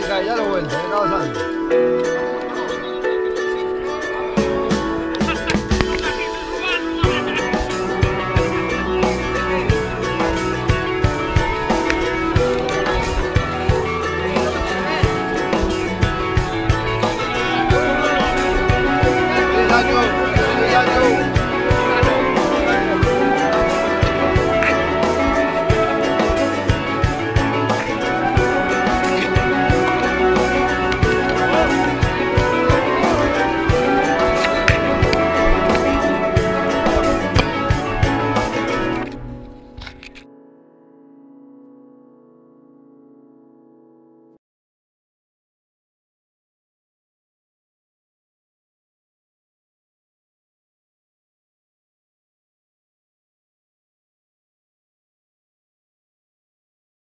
ya lo vuelca, ya acaba saliendo.